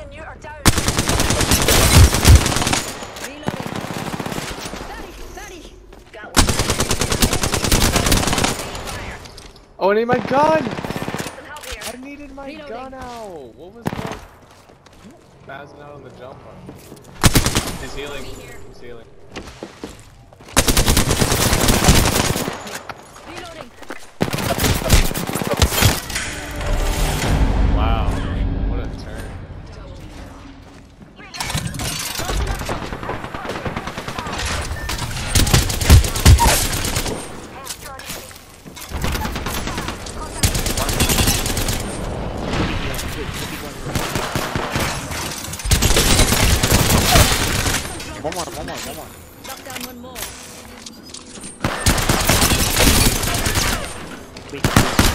And you are down. Reloading. Daddy, daddy. Got one. Oh, I need my gun! Some help here. I needed my Reloading. gun out! What was that? Passing out on the jump. He's healing. He's healing. One more, one more, one more. Knock down one more. Wait,